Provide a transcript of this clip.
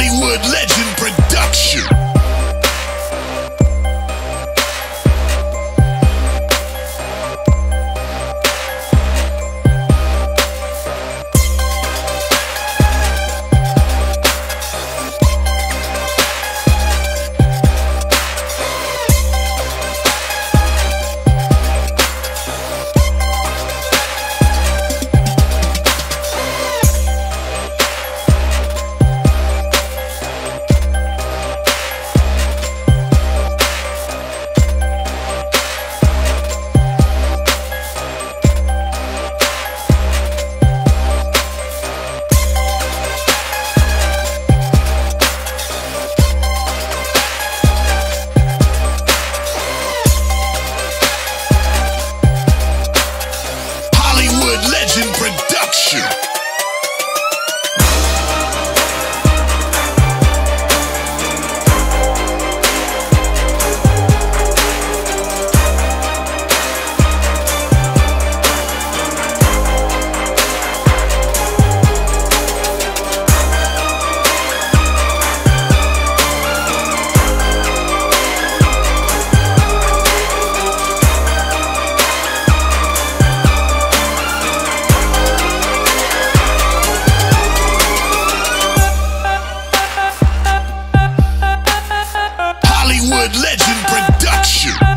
Hollywood legend. Production. Hollywood Legend Production.